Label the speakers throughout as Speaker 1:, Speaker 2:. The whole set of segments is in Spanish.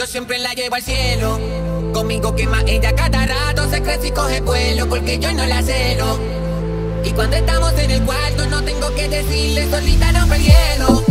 Speaker 1: yo siempre la llevo al cielo. Conmigo quema ella cada rato, se crece y coge vuelo, porque yo no la celo. Y cuando estamos en el cuarto, no tengo que decirle, solita no hielo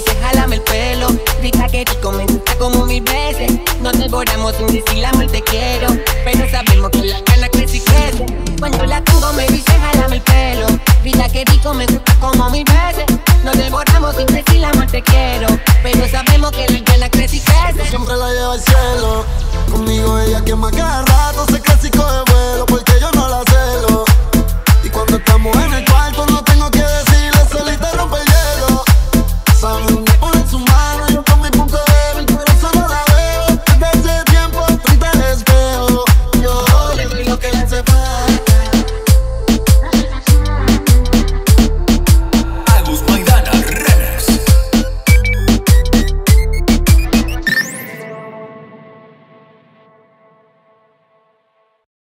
Speaker 1: dice jálame el pelo Grita que chico me gusta como mil veces. Nos devoramos sin decir la te quiero Pero sabemos que la gana crece y crece. Cuando la tengo me dice jálame el pelo Grita que rico me gusta como mil veces. Nos devoramos sin decir la te quiero Pero sabemos que la gana crece y crece.
Speaker 2: Siempre la lleva al cielo. Conmigo ella que me agarra.